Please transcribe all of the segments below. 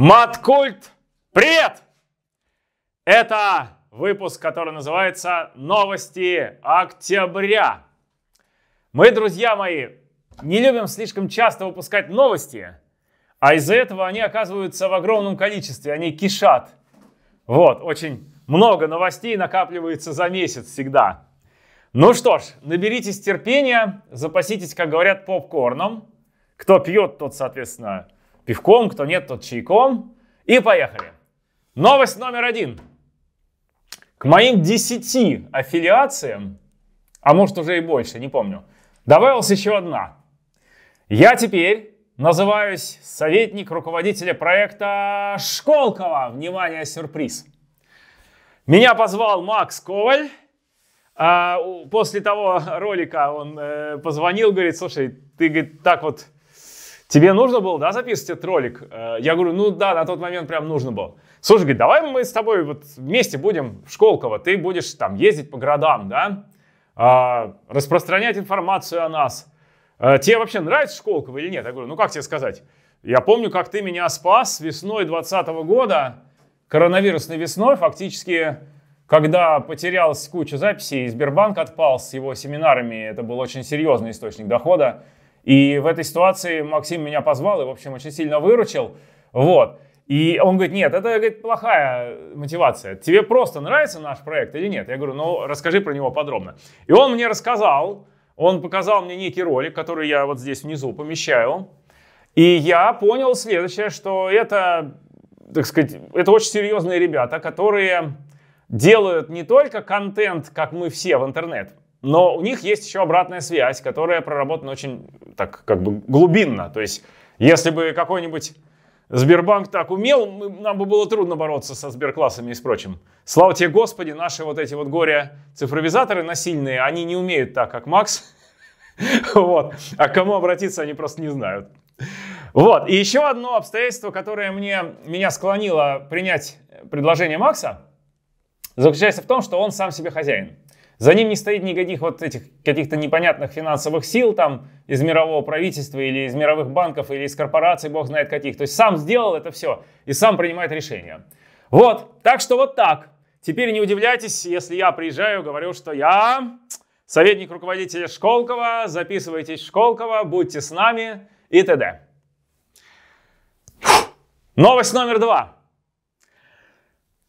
Маткульт, привет! Это выпуск, который называется «Новости октября». Мы, друзья мои, не любим слишком часто выпускать новости, а из-за этого они оказываются в огромном количестве, они кишат. Вот, очень много новостей накапливается за месяц всегда. Ну что ж, наберитесь терпения, запаситесь, как говорят, попкорном. Кто пьет, тот, соответственно, пивком, кто нет, тот чайком. И поехали. Новость номер один. К моим 10 аффилиациям, а может уже и больше, не помню, добавилась еще одна. Я теперь называюсь советник руководителя проекта Школкова. Внимание, сюрприз. Меня позвал Макс Коваль. А после того ролика он э, позвонил, говорит, слушай, ты говорит, так вот Тебе нужно было, да, записывать этот ролик? Э, я говорю, ну да, на тот момент прям нужно было. Слушай, говорит, давай мы с тобой вот вместе будем в Школково, ты будешь там ездить по городам, да, а, распространять информацию о нас. А, тебе вообще нравится Школково или нет? Я говорю, ну как тебе сказать? Я помню, как ты меня спас весной 2020 года, коронавирусной весной, фактически, когда потерялась куча записей, Сбербанк отпал с его семинарами, это был очень серьезный источник дохода. И в этой ситуации Максим меня позвал и, в общем, очень сильно выручил. Вот. И он говорит, нет, это говорит, плохая мотивация. Тебе просто нравится наш проект или нет? Я говорю, ну расскажи про него подробно. И он мне рассказал, он показал мне некий ролик, который я вот здесь внизу помещаю. И я понял следующее, что это, так сказать, это очень серьезные ребята, которые делают не только контент, как мы все в интернет, но у них есть еще обратная связь, которая проработана очень так как бы глубинно. То есть, если бы какой-нибудь Сбербанк так умел, мы, нам бы было трудно бороться со сберклассами и с прочим. Слава тебе, Господи, наши вот эти вот горе-цифровизаторы насильные, они не умеют так, как Макс. Вот. А к кому обратиться, они просто не знают. Вот. И еще одно обстоятельство, которое мне, меня склонило принять предложение Макса, заключается в том, что он сам себе хозяин. За ним не стоит никаких вот этих каких-то непонятных финансовых сил там из мирового правительства или из мировых банков или из корпораций, бог знает каких. То есть сам сделал это все и сам принимает решения. Вот, так что вот так. Теперь не удивляйтесь, если я приезжаю, говорю, что я советник руководителя Школкова, записывайтесь в Школково, будьте с нами и т.д. Новость номер два.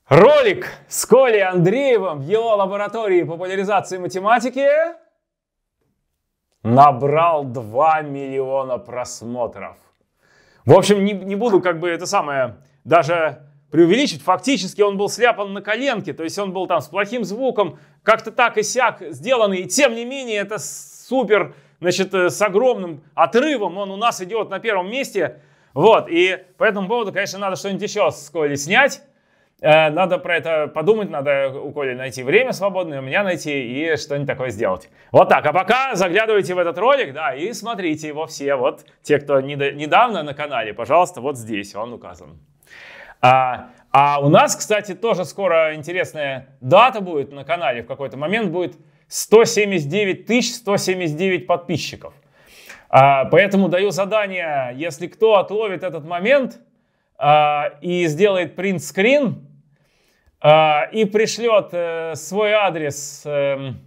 Ролик с Колей Андреевым в его лаборатории популяризации математики набрал 2 миллиона просмотров. В общем, не, не буду как бы это самое даже преувеличить. Фактически он был сляпан на коленке, то есть он был там с плохим звуком, как-то так и сяк сделанный. И тем не менее это супер, значит, э, с огромным отрывом он у нас идет на первом месте. Вот, и по этому поводу, конечно, надо что-нибудь еще с Колей снять. Э, надо про это подумать, надо у Коли найти время свободное, у меня найти и что-нибудь такое сделать. Вот так. А пока заглядывайте в этот ролик, да, и смотрите его все. Вот те, кто недавно на канале, пожалуйста, вот здесь он указан. А, а у нас, кстати, тоже скоро интересная дата будет на канале. В какой-то момент будет 179 179 подписчиков. А, поэтому даю задание, если кто отловит этот момент а, и сделает принт-скрин, и пришлет э, свой адрес. Эм,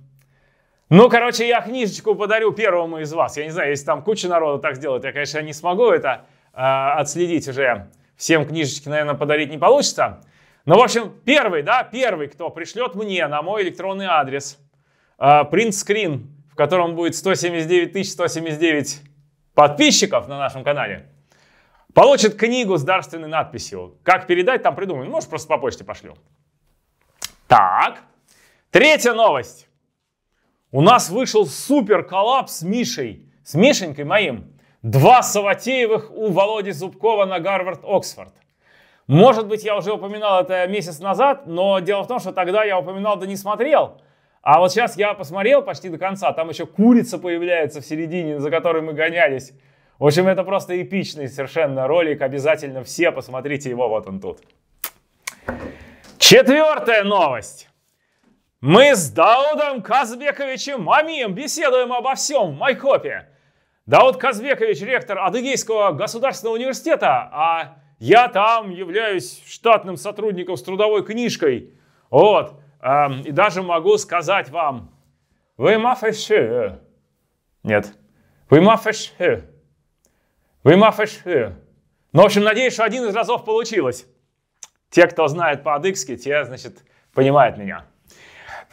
ну, короче, я книжечку подарю первому из вас. Я не знаю, если там куча народа так сделает, я, конечно, не смогу это а, отследить уже. Всем книжечки, наверное, подарить не получится. Но, в общем, первый, да, первый, кто пришлет мне на мой электронный адрес принт-скрин, в котором будет 179 179 подписчиков на нашем канале, получит книгу с дарственной надписью. Как передать, там придумаем. Может, просто по почте пошлю. Так, третья новость. У нас вышел супер коллапс с Мишей, с Мишенькой моим. Два Саватеевых у Володи Зубкова на Гарвард-Оксфорд. Может быть, я уже упоминал это месяц назад, но дело в том, что тогда я упоминал, да не смотрел. А вот сейчас я посмотрел почти до конца, там еще курица появляется в середине, за которой мы гонялись. В общем, это просто эпичный совершенно ролик, обязательно все посмотрите его, вот он тут. Четвертая новость. Мы с Даудом Казбековичем Мамием беседуем обо всем в Майкопе. Дауд Казбекович, ректор Адыгейского государственного университета, а я там являюсь штатным сотрудником с трудовой книжкой. Вот. И даже могу сказать вам, вы мафеши. Нет. Вы мафеши. Вы мафеши. Ну, в общем, надеюсь, что один из разов получилось. Те, кто знает по-адыгски, те, значит, понимают меня.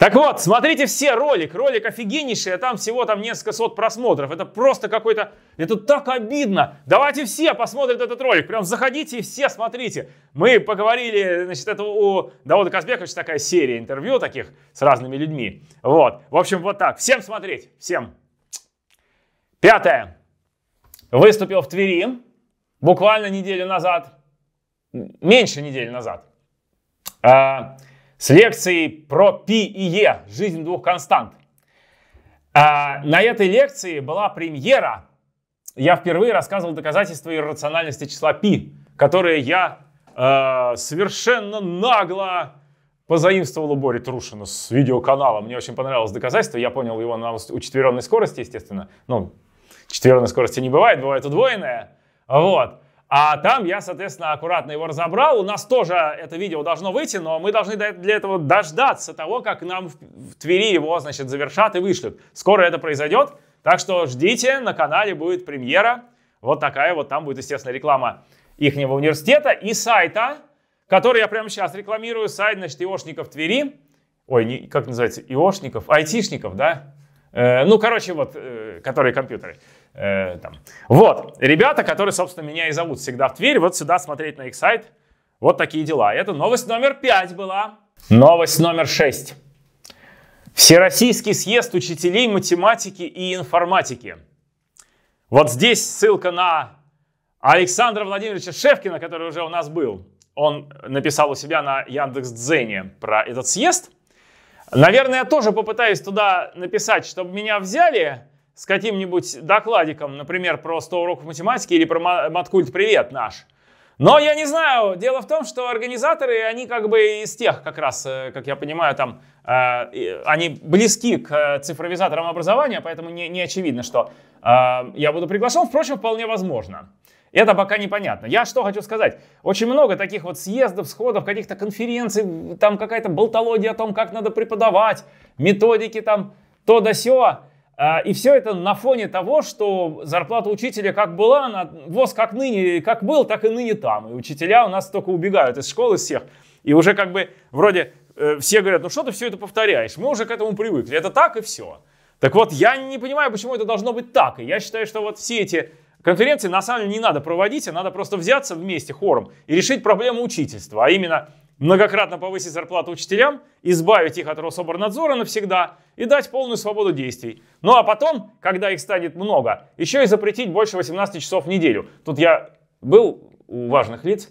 Так вот, смотрите все ролик. Ролик офигеннейший, а там всего там несколько сот просмотров. Это просто какой-то... Это так обидно. Давайте все посмотрят этот ролик. Прям заходите и все смотрите. Мы поговорили, значит, это у Давода Казбековича такая серия интервью таких с разными людьми. Вот. В общем, вот так. Всем смотреть. Всем. Пятое. Выступил в Твери буквально неделю назад. Меньше недели назад. А, с лекцией про π и е, жизнь двух констант. А, на этой лекции была премьера. Я впервые рассказывал доказательства иррациональности числа π, которые я э, совершенно нагло позаимствовал у Бори Трушина с видеоканала. Мне очень понравилось доказательство. Я понял его на учетверенной скорости, естественно. Ну, четверенной скорости не бывает, бывает удвоенная. Вот. А там я, соответственно, аккуратно его разобрал. У нас тоже это видео должно выйти, но мы должны для этого дождаться того, как нам в Твери его, значит, завершат и вышлют. Скоро это произойдет, так что ждите, на канале будет премьера. Вот такая вот, там будет, естественно, реклама ихнего университета и сайта, который я прямо сейчас рекламирую, сайт, значит, ИОшников Твери. Ой, не, как называется, ИОшников, айтишников, да? Э, ну, короче, вот, э, которые компьютеры. Э, там. Вот, ребята, которые, собственно, меня и зовут всегда в Тверь, вот сюда смотреть на их сайт. Вот такие дела. Это новость номер пять была. Новость номер шесть. Всероссийский съезд учителей математики и информатики. Вот здесь ссылка на Александра Владимировича Шевкина, который уже у нас был. Он написал у себя на Яндекс.Дзене про этот съезд. Наверное, я тоже попытаюсь туда написать, чтобы меня взяли с каким-нибудь докладиком, например, про 100 уроков математики или про маткульт «Привет» наш. Но я не знаю, дело в том, что организаторы, они как бы из тех, как раз, э, как я понимаю, там, э, они близки к цифровизаторам образования, поэтому не, не очевидно, что э, я буду приглашен. Впрочем, вполне возможно. Это пока непонятно. Я что хочу сказать. Очень много таких вот съездов, сходов, каких-то конференций, там какая-то болтология о том, как надо преподавать, методики там, то да сё. А, и все это на фоне того, что зарплата учителя как была, она, ВОЗ как ныне, как был, так и ныне там. И учителя у нас только убегают из школы всех. И уже как бы вроде э, все говорят, ну что ты все это повторяешь? Мы уже к этому привыкли. Это так и все. Так вот, я не понимаю, почему это должно быть так. И я считаю, что вот все эти конференции на самом деле не надо проводить, а надо просто взяться вместе хором и решить проблему учительства. А именно многократно повысить зарплату учителям, избавить их от Рособорнадзора навсегда и дать полную свободу действий. Ну а потом, когда их станет много, еще и запретить больше 18 часов в неделю. Тут я был у важных лиц,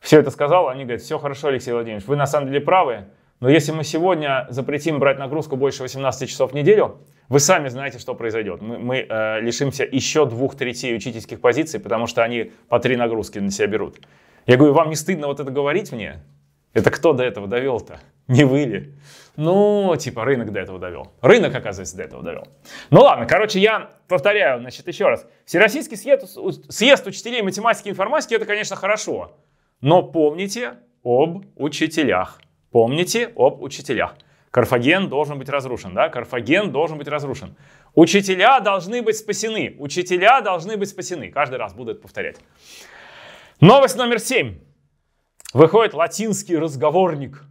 все это сказал, они говорят, все хорошо, Алексей Владимирович, вы на самом деле правы, но если мы сегодня запретим брать нагрузку больше 18 часов в неделю, вы сами знаете, что произойдет. Мы, мы э, лишимся еще двух третей учительских позиций, потому что они по три нагрузки на себя берут. Я говорю, вам не стыдно вот это говорить мне? Это кто до этого довел-то? Не вы ли? Ну, типа, рынок до этого довел. Рынок, оказывается, до этого довел. Ну ладно, короче, я повторяю, значит, еще раз. Всероссийский съезд, съезд учителей математики и информатики, это, конечно, хорошо. Но помните об учителях. Помните об учителях. Карфаген должен быть разрушен, да? Карфаген должен быть разрушен. Учителя должны быть спасены. Учителя должны быть спасены. Каждый раз буду это повторять. Новость номер семь. Выходит латинский разговорник.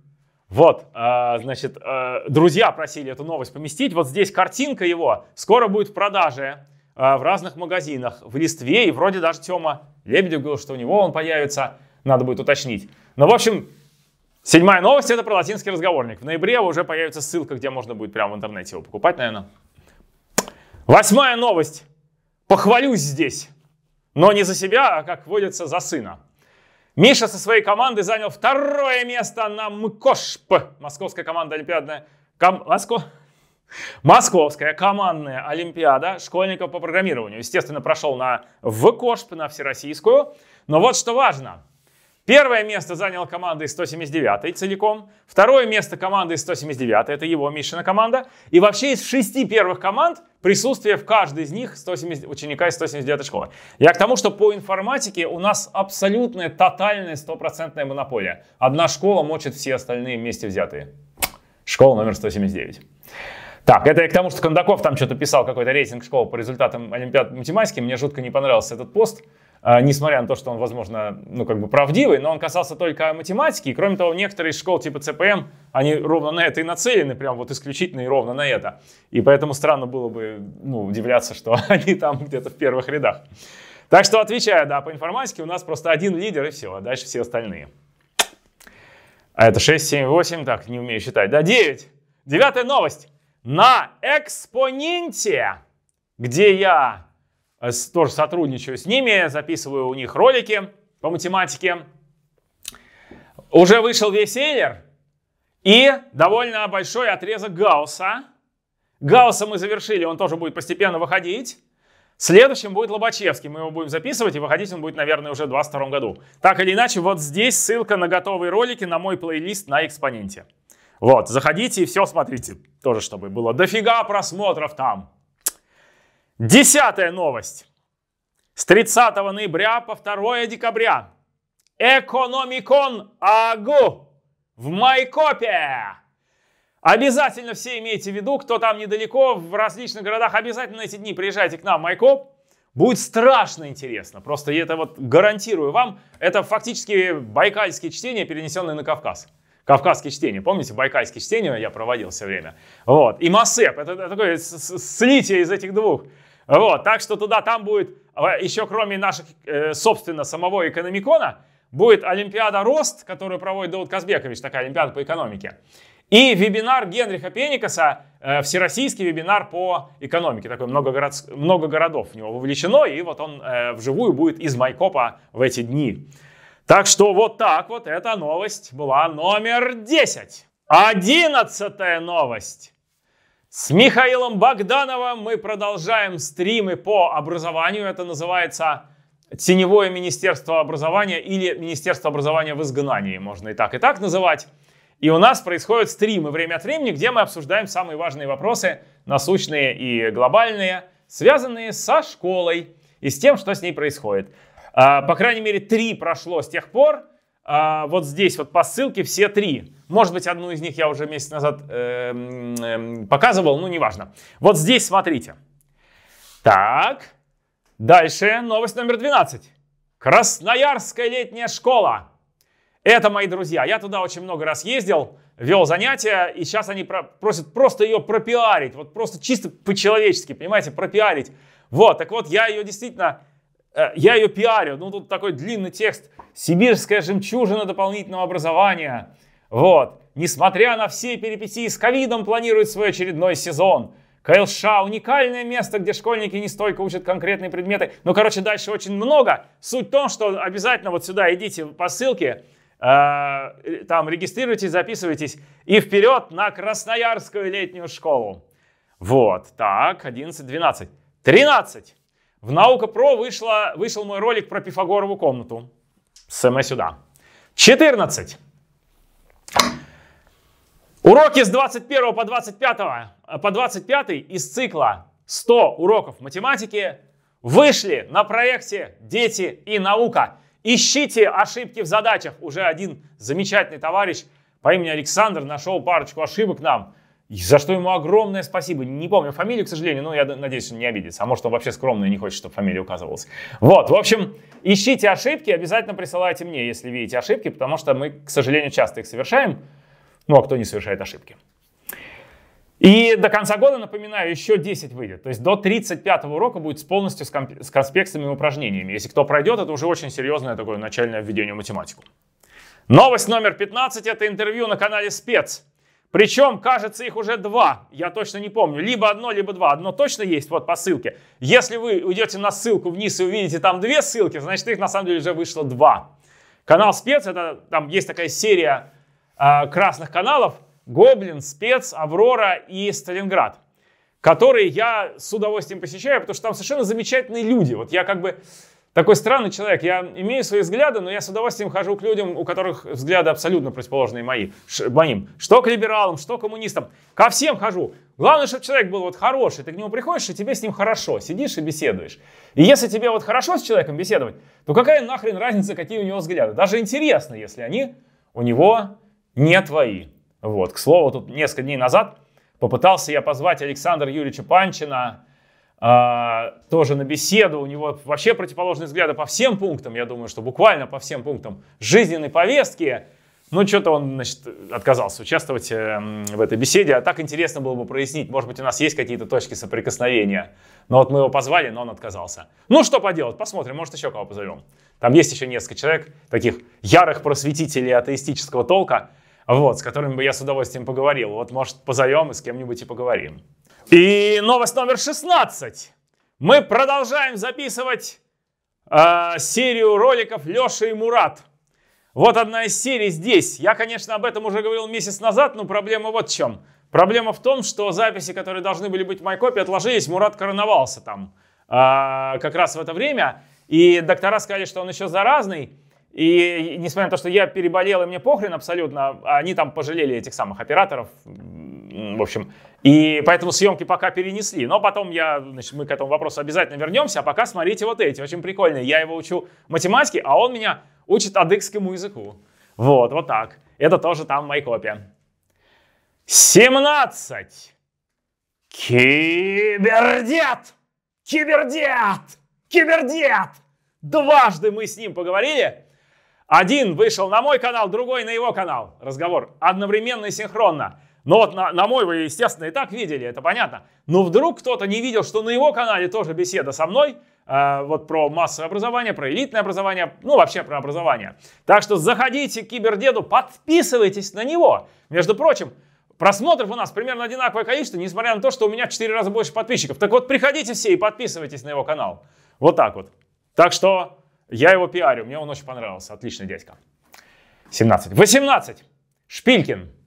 Вот, э, значит, э, друзья просили эту новость поместить. Вот здесь картинка его скоро будет в продаже э, в разных магазинах, в листве. И вроде даже Тёма Лебедев говорил, что у него он появится. Надо будет уточнить. Но, в общем, седьмая новость это про латинский разговорник. В ноябре уже появится ссылка, где можно будет прямо в интернете его покупать, наверное. Восьмая новость. Похвалюсь здесь. Но не за себя, а, как водится, за сына. Миша со своей командой занял второе место на МКОШП. Московская команда олимпиадная. Ком... Моско... Московская командная олимпиада школьников по программированию. Естественно, прошел на ВКОШП, на всероссийскую. Но вот что важно. Первое место заняла команда из 179 целиком. Второе место команды из 179 это его, Мишина команда. И вообще из шести первых команд присутствие в каждой из них 170, ученика из 179 школы. Я к тому, что по информатике у нас абсолютная, тотальная, стопроцентная монополия. Одна школа мочит все остальные вместе взятые. Школа номер 179. Так, это я к тому, что Кондаков там что-то писал, какой-то рейтинг школ по результатам Олимпиад математики. Мне жутко не понравился этот пост. А, несмотря на то, что он, возможно, ну, как бы правдивый, но он касался только математики. И, кроме того, некоторые из школ типа ЦПМ, они ровно на это и нацелены, прям вот исключительно и ровно на это. И поэтому странно было бы, ну, удивляться, что они там где-то в первых рядах. Так что, отвечая, да, по информатике у нас просто один лидер и все, а дальше все остальные. А это 6, 7, 8, так, не умею считать, да, 9. Девятая новость. На экспоненте, где я тоже сотрудничаю с ними, записываю у них ролики по математике. Уже вышел весь Эйлер и довольно большой отрезок Гаусса. Гаусса мы завершили, он тоже будет постепенно выходить. Следующим будет Лобачевский, мы его будем записывать, и выходить он будет, наверное, уже в 2022 году. Так или иначе, вот здесь ссылка на готовые ролики, на мой плейлист на экспоненте. Вот, заходите и все смотрите, тоже чтобы было дофига просмотров там. Десятая новость. С 30 ноября по 2 декабря. Экономикон АГУ в Майкопе. Обязательно все имейте в виду, кто там недалеко, в различных городах, обязательно эти дни приезжайте к нам в Майкоп. Будет страшно интересно. Просто это вот гарантирую вам. Это фактически байкальские чтения, перенесенные на Кавказ. Кавказские чтения. Помните, байкальские чтения я проводил все время. Вот. И Масеп. Это, это такое слитие из этих двух. Вот, так что туда, там будет, а, еще кроме наших, э, собственно, самого экономикона, будет Олимпиада Рост, которую проводит Дауд Казбекович, такая Олимпиада по экономике. И вебинар Генриха Пеникаса, э, всероссийский вебинар по экономике. Такой много, город, много городов в него вовлечено, и вот он э, вживую будет из Майкопа в эти дни. Так что вот так вот эта новость была номер 10. Одиннадцатая новость. С Михаилом Богдановым мы продолжаем стримы по образованию. Это называется Теневое Министерство образования или Министерство образования в изгнании. Можно и так, и так называть. И у нас происходят стримы время от времени, где мы обсуждаем самые важные вопросы, насущные и глобальные, связанные со школой и с тем, что с ней происходит. А, по крайней мере, три прошло с тех пор. А, вот здесь вот по ссылке все три. Может быть, одну из них я уже месяц назад э, э, показывал, ну неважно. Вот здесь смотрите. Так, дальше новость номер 12. Красноярская летняя школа. Это, мои друзья, я туда очень много раз ездил, вел занятия, и сейчас они про просят просто ее пропиарить, вот просто чисто по-человечески, понимаете, пропиарить. Вот, так вот, я ее действительно, я ее пиарю, ну тут такой длинный текст, сибирская жемчужина дополнительного образования, вот. Несмотря на все перипетии с ковидом, планирует свой очередной сезон. КЛШ – уникальное место, где школьники не столько учат конкретные предметы. Ну, короче, дальше очень много. Суть в том, что обязательно вот сюда идите по ссылке, э, там регистрируйтесь, записывайтесь и вперед на Красноярскую летнюю школу. Вот, так, 11, 12. 13. В Наука Про вышло, вышел мой ролик про Пифагорову комнату. СМ сюда. 14. Уроки с 21 по 25, э, по 25 из цикла 100 уроков математики вышли на проекте «Дети и наука». Ищите ошибки в задачах. Уже один замечательный товарищ по имени Александр нашел парочку ошибок нам. За что ему огромное спасибо. Не помню фамилию, к сожалению, но я надеюсь, он не обидится. А может, он вообще скромный и не хочет, чтобы фамилия указывалась. Вот, в общем, ищите ошибки, обязательно присылайте мне, если видите ошибки, потому что мы, к сожалению, часто их совершаем. Ну, а кто не совершает ошибки? И до конца года, напоминаю, еще 10 выйдет. То есть до 35 урока будет полностью с, комп- с конспектами и упражнениями. Если кто пройдет, это уже очень серьезное такое начальное введение в математику. Новость номер 15 – это интервью на канале «Спец». Причем, кажется, их уже два. Я точно не помню. Либо одно, либо два. Одно точно есть вот по ссылке. Если вы уйдете на ссылку вниз и увидите там две ссылки, значит их на самом деле уже вышло два. Канал «Спец» – это там есть такая серия а, красных каналов Гоблин, Спец, Аврора и Сталинград, которые я с удовольствием посещаю, потому что там совершенно замечательные люди. Вот я как бы такой странный человек. Я имею свои взгляды, но я с удовольствием хожу к людям, у которых взгляды абсолютно противоположные мои, ш, моим. Что к либералам, что к коммунистам. Ко всем хожу. Главное, чтобы человек был вот хороший. Ты к нему приходишь, и тебе с ним хорошо. Сидишь и беседуешь. И если тебе вот хорошо с человеком беседовать, то какая нахрен разница, какие у него взгляды? Даже интересно, если они у него не твои. Вот. К слову, тут несколько дней назад попытался я позвать Александра Юрьевича Панчина, а, тоже на беседу. У него вообще противоположные взгляды по всем пунктам, я думаю, что буквально по всем пунктам жизненной повестки. Ну, что-то он, значит, отказался участвовать э, в этой беседе. А так интересно было бы прояснить. Может быть, у нас есть какие-то точки соприкосновения. Но вот мы его позвали, но он отказался. Ну, что поделать, посмотрим, может, еще кого позовем. Там есть еще несколько человек, таких ярых просветителей атеистического толка, вот, с которыми бы я с удовольствием поговорил. Вот, может, позовем и с кем-нибудь и поговорим. И новость номер 16. Мы продолжаем записывать э, серию роликов Леша и Мурат. Вот одна из серий здесь. Я, конечно, об этом уже говорил месяц назад, но проблема вот в чем. Проблема в том, что записи, которые должны были быть в моей копии, отложились. Мурат короновался там э, как раз в это время. И доктора сказали, что он еще заразный. И несмотря на то, что я переболел, и мне похрен абсолютно, они там пожалели этих самых операторов, в общем, и поэтому съемки пока перенесли. Но потом я, значит, мы к этому вопросу обязательно вернемся, а пока смотрите вот эти, очень прикольные. Я его учу математике, а он меня учит адыгскому языку. Вот, вот так. Это тоже там в моей копии. 17. Кибердет! Кибердет! Кибердет! Дважды мы с ним поговорили. Один вышел на мой канал, другой на его канал. Разговор одновременно и синхронно. Но вот на, на мой вы, естественно, и так видели, это понятно. Но вдруг кто-то не видел, что на его канале тоже беседа со мной, э, вот про массовое образование, про элитное образование, ну вообще про образование. Так что заходите к Кибердеду, подписывайтесь на него. Между прочим, просмотров у нас примерно одинаковое количество, несмотря на то, что у меня в 4 раза больше подписчиков. Так вот, приходите все и подписывайтесь на его канал. Вот так вот. Так что я его пиарю, мне он очень понравился. Отличный дядька. 17. 18. Шпилькин.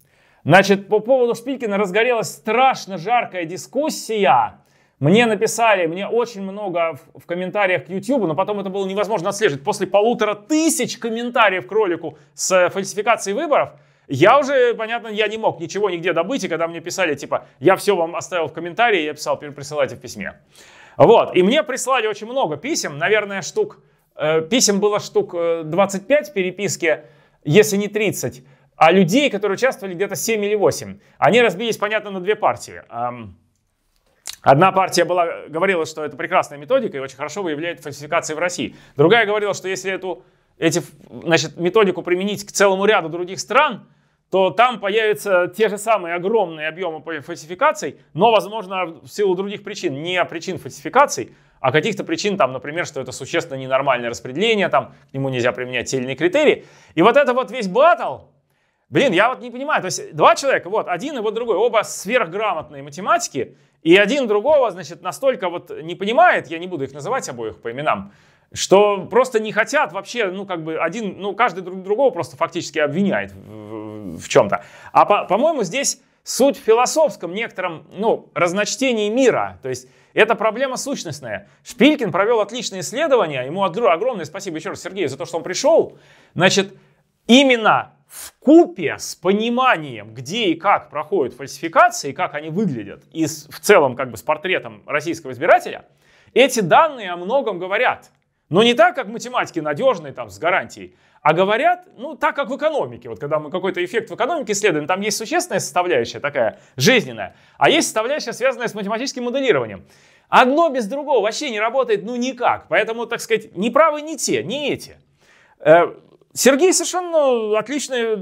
Значит, по поводу Шпилькина разгорелась страшно жаркая дискуссия. Мне написали, мне очень много в, в комментариях к YouTube, но потом это было невозможно отслеживать. После полутора тысяч комментариев к ролику с фальсификацией выборов, я уже, понятно, я не мог ничего нигде добыть, и когда мне писали, типа, я все вам оставил в комментарии, я писал, присылайте в письме. Вот, и мне прислали очень много писем, наверное, штук, э, писем было штук 25 э, переписки, если не 30. А людей, которые участвовали, где-то 7 или 8. Они разбились, понятно, на две партии. Одна партия была, говорила, что это прекрасная методика и очень хорошо выявляет фальсификации в России. Другая говорила, что если эту эти, значит, методику применить к целому ряду других стран, то там появятся те же самые огромные объемы фальсификаций, но, возможно, в силу других причин, не причин фальсификаций, а каких-то причин, там, например, что это существенно ненормальное распределение, там, к нему нельзя применять те или иные критерии. И вот это вот весь батл, Блин, я вот не понимаю, то есть два человека, вот один и вот другой, оба сверхграмотные математики, и один другого, значит, настолько вот не понимает, я не буду их называть обоих по именам, что просто не хотят вообще, ну, как бы один, ну, каждый друг другого просто фактически обвиняет в, в чем-то. А, по- по-моему, здесь суть в философском некотором, ну, разночтении мира, то есть это проблема сущностная. Шпилькин провел отличное исследование, ему огромное спасибо еще раз Сергею за то, что он пришел. Значит, именно в купе с пониманием, где и как проходят фальсификации, как они выглядят, и с, в целом как бы с портретом российского избирателя, эти данные о многом говорят. Но не так, как математики надежные, там, с гарантией, а говорят, ну, так, как в экономике. Вот когда мы какой-то эффект в экономике исследуем, там есть существенная составляющая такая, жизненная, а есть составляющая, связанная с математическим моделированием. Одно без другого вообще не работает, ну, никак. Поэтому, так сказать, не правы не те, не эти. Э, Сергей совершенно отличный,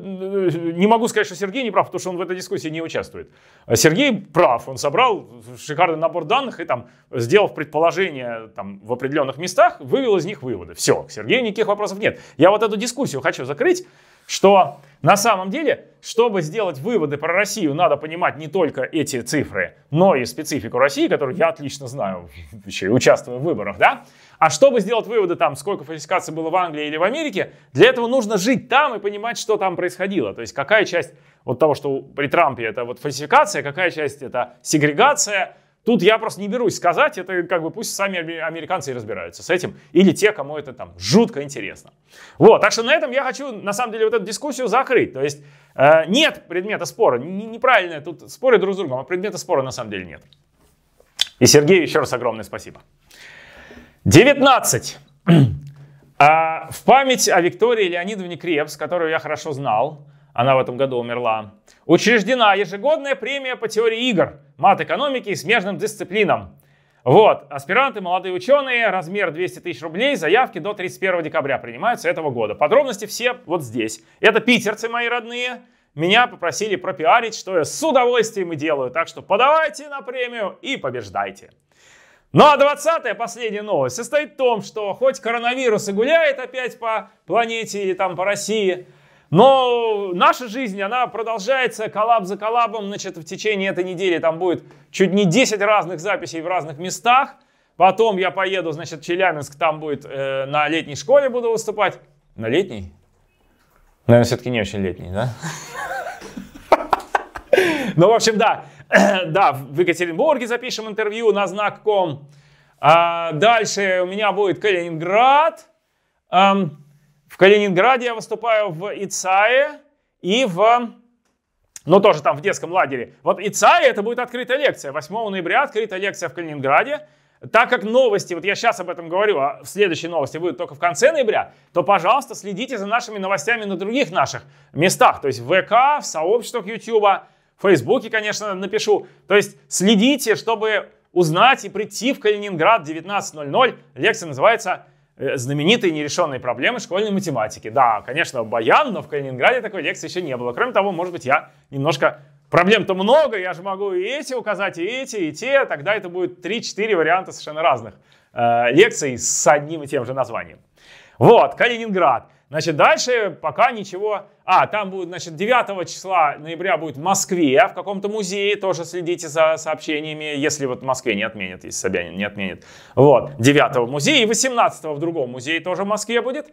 не могу сказать, что Сергей не прав, потому что он в этой дискуссии не участвует. А Сергей прав, он собрал шикарный набор данных и там, сделав предположения там, в определенных местах, вывел из них выводы. Все, к Сергею никаких вопросов нет. Я вот эту дискуссию хочу закрыть, что на самом деле, чтобы сделать выводы про Россию, надо понимать не только эти цифры, но и специфику России, которую я отлично знаю, еще и участвую в выборах, да? А чтобы сделать выводы там, сколько фальсификаций было в Англии или в Америке, для этого нужно жить там и понимать, что там происходило. То есть какая часть вот того, что при Трампе это вот фальсификация, какая часть это сегрегация, Тут я просто не берусь сказать, это как бы пусть сами американцы и разбираются с этим, или те, кому это там жутко интересно. Вот, так что на этом я хочу, на самом деле, вот эту дискуссию закрыть. То есть э, нет предмета спора, неправильно тут споры друг с другом, а предмета спора на самом деле нет. И Сергею еще раз огромное спасибо. 19. А, в память о Виктории Леонидовне Крепс, которую я хорошо знал, она в этом году умерла, учреждена ежегодная премия по теории игр, мат-экономики и смежным дисциплинам. Вот, аспиранты, молодые ученые, размер 200 тысяч рублей, заявки до 31 декабря принимаются этого года. Подробности все вот здесь. Это питерцы мои родные. Меня попросили пропиарить, что я с удовольствием и делаю. Так что подавайте на премию и побеждайте. Ну а 20-я, последняя новость, состоит в том, что хоть коронавирус и гуляет опять по планете или там по России, но наша жизнь, она продолжается коллаб за коллабом. Значит, в течение этой недели там будет чуть не 10 разных записей в разных местах. Потом я поеду, значит, в Челябинск, там будет э, на летней школе буду выступать. На летней? Наверное, все-таки не очень летний, да? Ну, в общем, да. Да, в Екатеринбурге запишем интервью на знак.ком. А дальше у меня будет Калининград. В Калининграде я выступаю в ИЦАЕ и в... Ну, тоже там в детском лагере. Вот ИЦАЕ это будет открытая лекция. 8 ноября открытая лекция в Калининграде. Так как новости, вот я сейчас об этом говорю, а следующие новости будут только в конце ноября, то, пожалуйста, следите за нашими новостями на других наших местах. То есть в ВК, в сообществах YouTube, в Фейсбуке, конечно, напишу. То есть следите, чтобы узнать и прийти в Калининград 19.00. Лекция называется Э, знаменитые нерешенные проблемы школьной математики. Да, конечно, Баян, но в Калининграде такой лекции еще не было. Кроме того, может быть, я немножко... Проблем-то много, я же могу и эти указать, и эти, и те. Тогда это будет 3-4 варианта совершенно разных э, лекций с одним и тем же названием. Вот, Калининград. Значит, дальше пока ничего. А, там будет, значит, 9 числа ноября будет в Москве, в каком-то музее, тоже следите за сообщениями, если вот в Москве не отменят, если Собянин не отменит. Вот, 9 в музее, и 18 в другом музее тоже в Москве будет.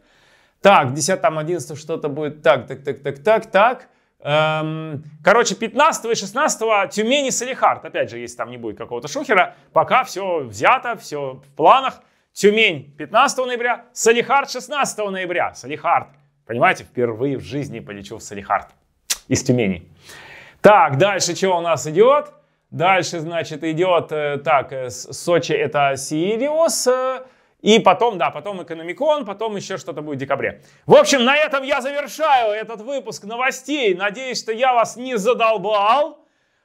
Так, 10 там 11 что-то будет, так, так, так, так, так, так. Эм, короче, 15 и 16 Тюмень и Салихард. Опять же, если там не будет какого-то шухера, пока все взято, все в планах. Тюмень 15 ноября, Салихард 16 ноября. Салихард. Понимаете, впервые в жизни полечу в Салихард из Тюмени. Так, дальше что у нас идет? Дальше, значит, идет, э, так, э, Сочи это Сириус, э, и потом, да, потом Экономикон, потом еще что-то будет в декабре. В общем, на этом я завершаю этот выпуск новостей. Надеюсь, что я вас не задолбал.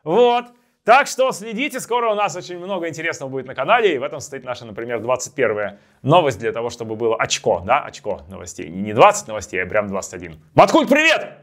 Вот. Так что следите, скоро у нас очень много интересного будет на канале, и в этом состоит наша, например, 21 новость для того, чтобы было очко, да, очко новостей. Не 20 новостей, а прям 21. Маткульт, привет!